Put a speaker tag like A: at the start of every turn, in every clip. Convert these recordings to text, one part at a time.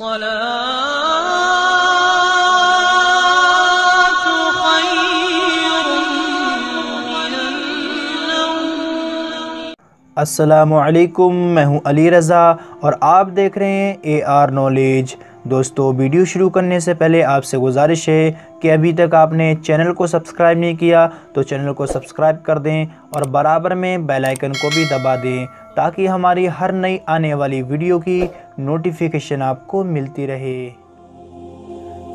A: الصلاة خير من النوم.
B: السلام علیکم، میں ہوں علی رضا اور آپ دیکھ رہے ہیں اے آر نالج دوستو، ویڈیو شروع کرنے سے پہلے آپ سے گزارش ہے کہ ابھی تک آپ نے چینل کو سبسکرائب نہیں کیا تو چینل کو سبسکرائب کر دیں اور برابر میں بیل آئیکن کو بھی دبا دیں تاکہ ہماری ہر نئی آنے والی ویڈیو کی نوٹیفیکیشن آپ کو ملتی رہے۔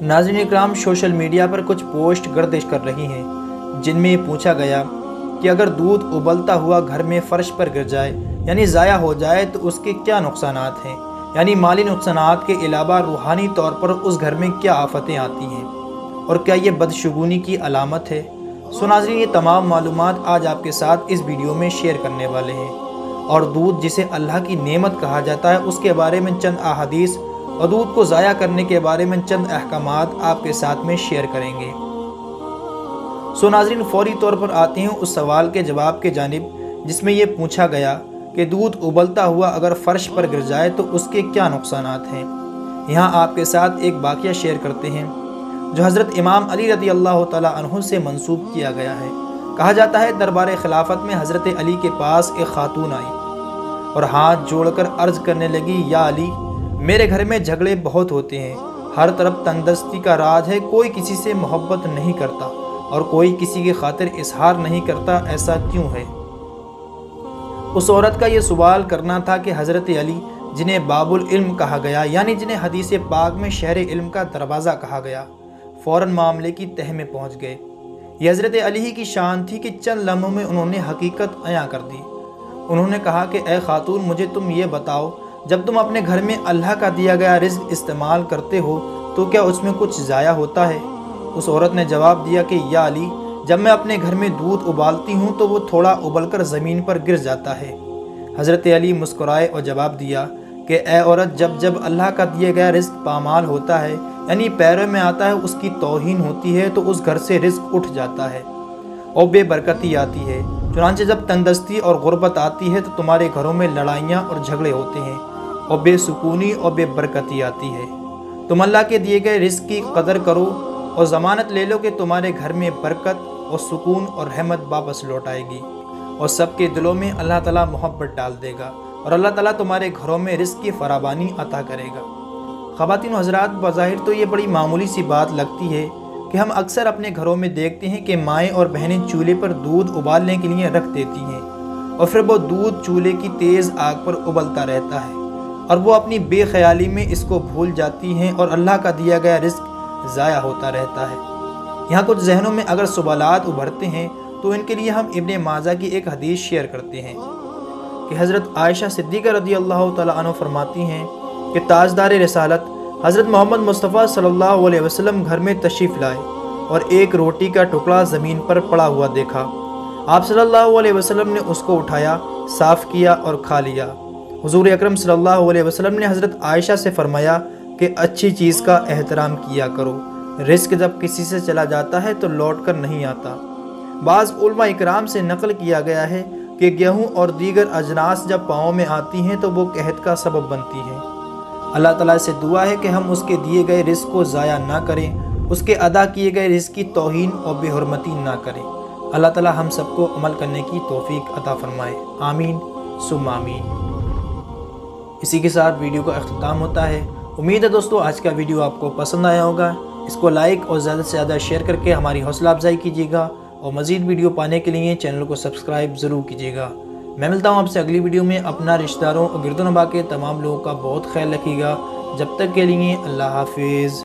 B: ناظرین اکرام، سوشل میڈیا پر کچھ پوسٹ گردش کر رہی ہیں، جن میں یہ پوچھا گیا کہ اگر دودھ ابلتا ہوا گھر میں فرش پر گر جائے یعنی ضائع ہو جائے، تو اس کے کیا نقصانات ہیں؟ یعنی مالی نقصانات کے علاوہ روحانی طور پر اس گھر میں کیا آفتیں آتی ہیں؟ اور کیا یہ بدشگونی کی علامت ہے؟ سو ناظرین، یہ تمام معلومات آج آپ کے ساتھ اس ویڈیو میں شیئر کرنے والے ہیں۔ اور دودھ جسے اللہ کی نعمت کہا جاتا ہے، اس کے بارے میں چند احادیث اور دودھ کو ضائع کرنے کے بارے میں چند احکامات آپ کے ساتھ میں شیئر کریں گے۔ سو ناظرین، فوری طور پر آتے ہیں اس سوال کے جواب کے جانب، جس میں یہ پوچھا گیا کہ دودھ ابلتا ہوا اگر فرش پر گر جائے تو اس کے کیا نقصانات ہیں؟ یہاں آپ کے ساتھ ایک واقعہ شیئر کرتے ہیں، جو حضرت امام علی رضی اللہ تعالیٰ عنہ سے منسوب کیا گیا ہے۔ کہا جاتا ہے، دربار خلافت میں حضرت علی کے پاس ایک خاتون آئی اور ہاتھ جوڑ کر عرض کرنے لگی، یا علی، میرے گھر میں جھگڑے بہت ہوتے ہیں، ہر طرف تندرستی کا راج ہے، کوئی کسی سے محبت نہیں کرتا اور کوئی کسی کی خاطر اظہار نہیں کرتا، ایسا کیوں ہے؟ اس عورت کا یہ سوال کرنا تھا کہ حضرت علی، جنہیں باب العلم کہا گیا یعنی جنہیں حدیث پاک میں شہر علم کا دروازہ کہا گیا، فوراً معاملے کی تہ میں پہنچ گئے۔ یہ حضرت علی کی شان تھی کہ چند لمحوں میں انہوں نے حقیقت عیاں کر دی۔ انہوں نے کہا کہ اے خاتون، مجھے تم یہ بتاؤ، جب تم اپنے گھر میں اللہ کا دیا گیا رزق استعمال کرتے ہو، تو کیا اس میں کچھ ضائع ہوتا ہے؟ اس عورت نے جواب دیا کہ یا علی، جب میں اپنے گھر میں دودھ ابالتی ہوں، تو وہ تھوڑا ابل کر زمین پر گر جاتا ہے۔ حضرت علی مسکرائے اور جواب دیا کہ اے عورت، جب جب اللہ کا دیے گیا رزق پامال ہوتا ہے یعنی پیروں میں آتا ہے، اس کی توہین ہوتی ہے تو اس گھر سے رزق اٹھ جاتا ہے اور بے برکتی آتی ہے۔ چنانچہ جب تندرستی اور غربت آتی ہے تو تمہارے گھروں میں لڑائیاں اور جھگڑے ہوتے ہیں اور بے سکونی اور بے برکتی آتی ہے۔ تم اللہ کے دیے گئے رزق کی قدر کرو اور ضمانت لے لو کہ تمہارے گھر میں برکت اور سکون اور رحمت واپس لوٹ آئے گی اور سب کے دلوں میں اللہ تعالیٰ محبت ڈال دے گا اور اللہ تعالیٰ تمہارے گھروں میں رزق کی فراوانی عطا کرے گا۔ خواتین و حضرات بظاہر تو یہ بڑی معمولی سی بات لگتی ہے کہ ہم اکثر اپنے گھروں میں دیکھتے ہیں کہ مائیں اور بہنیں چولہے پر دودھ ابالنے کے لیے رکھ دیتی ہیں اور پھر وہ دودھ چولہے کی تیز آگ پر ابلتا رہتا ہے اور وہ اپنی بے خیالی میں اس کو بھول جاتی ہیں اور اللہ کا دیا گیا رزق ضائع ہوتا رہتا ہے۔ یہاں کچھ ذہنوں میں اگر سوالات ابھرتے ہیں تو ان کے لیے ہم ابن ماضہ کی ایک حدیث شیئر کرتے ہیں کہ حضرت عائشہ صدیقہ رضی اللہ تعالیٰ عنہ فرماتی ہیں کہ تاجدار رسالت حضرت محمد مصطفیٰ صلی اللہ علیہ وسلم گھر میں تشریف لائے اور ایک روٹی کا ٹکڑا زمین پر پڑا ہوا دیکھا۔ آپ صلی اللہ علیہ وسلم نے اس کو اٹھایا، صاف کیا اور کھا لیا۔ حضور اکرم صلی اللہ علیہ وسلم نے حضرت عائشہ سے فرمایا کہ اچھی چیز کا احترام کیا کرو۔ رزق جب کسی سے چلا جاتا ہے تو لوٹ کر نہیں آتا۔ بعض علماء اکرام سے نقل کیا گیا ہے کہ گیہوں اور دیگر اجناس جب پاؤں میں آتی ہیں تو وہ قحط کا سبب بنتی ہیں۔ اللہ تعالیٰ سے دعا ہے کہ ہم اس کے دیے گئے رزق کو ضائع نہ کریں، اس کے ادا کیے گئے رزق کی توہین اور بے حرمتی نہ کریں۔ اللہ تعالیٰ ہم سب کو عمل کرنے کی توفیق عطا فرمائے۔ آمین۔ سم آمین۔ اسی کے ساتھ ویڈیو کا اختتام ہوتا ہے۔ امید ہے دوستو آج کا ویڈیو آپ کو پسند آیا ہوگا۔ اس کو لائک اور زیادہ سے زیادہ شیئر کر کے ہماری حوصلہ افزائی کیجیے گا۔ اور مزید ویڈیو پانے کے لیے چینل کو سبسکرائب ضرور کیجیے گا۔ میں ملتا ہوں آپ سے اگلی ویڈیو میں اپنا رشتہ داروں اور گرد و نبا کے تمام لوگوں کا بہت خیال رکھیے گا۔ جب تک کے لیے اللہ حافظ۔